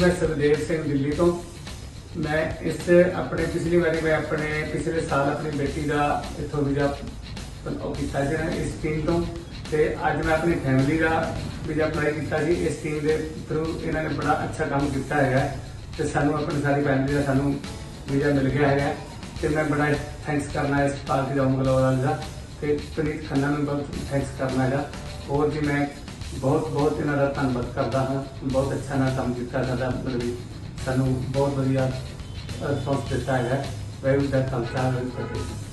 ਮੈਂ ਸਰਦੇਵ ਸਿੰਘ ਦਿੱਲੀ ਤੋਂ। ਮੈਂ ਇਸ ਆਪਣੇ ਪਿਛਲੀ ਵਾਰੀ ਮੈਂ ਆਪਣੇ ਪਿਛਲੇ ਸਾਲ ਆਪਣੀ ਬੇਟੀ ਦਾ ਇੱਥੋਂ ਵੀਜ਼ਾ ਉਹ ਕੀਤਾ ਸੀ ਨਾ, ਇਸ ਸਕੀਮ ਤੋਂ। ਤੇ ਅੱਜ ਮੈਂ ਆਪਣੀ ਫੈਮਿਲੀ ਦਾ ਵੀਜ਼ਾ ਅਪਲਾਈ ਕੀਤਾ ਸੀ। ਇਸ ਸਕੀਮ ਦੇ ਥਰੂ ਇਹਨਾਂ ਨੇ ਬੜਾ ਅੱਛਾ ਕੰਮ ਕੀਤਾ ਹੈਗਾ। ਤੇ ਸਾਨੂੰ ਆਪਣੀ ਸਾਰੀ ਫੈਮਿਲੀ ਦਾ ਸਾਨੂੰ ਵੀਜ਼ਾ ਮਿਲ ਗਿਆ ਹੈਗਾ। ਤੇ ਮੈਂ ਬੜਾ ਥੈਂਕਸ ਕਰਨਾ ਇਸ ਪਾਰਟੀ ਦਾ ਉਂਗਲਾ ਵਾਲਾ ਦਾ। ਤੇ ਪ੍ਰੀਤ ਖੰਨਾ ਨੂੰ ਬਹੁਤ ਥੈਂਕਸ ਕਰਨਾ ਹੈਗਾ। ਹੋਰ ਜੀ ਮੈਂ ਬਹੁਤ ਬਹੁਤ ਇਹਨਾਂ ਦਾ ਧੰਨਵਾਦ ਕਰਦਾ ਹਾਂ। ਬਹੁਤ ਅੱਛਾ ਨਾਲ ਕੰਮ ਕੀਤਾ ਸਾਡਾ ਮਤਲਬ ਵੀ ਸਾਨੂੰ ਬਹੁਤ ਵਧੀਆ ਰਿਸਪੌਂਸ ਦਿੱਤਾ ਹੈਗਾ। ਵੈਰੀ ਦਾ ਖਾਲਸਾ ਵੈਰੀ ਫਤਿਹ।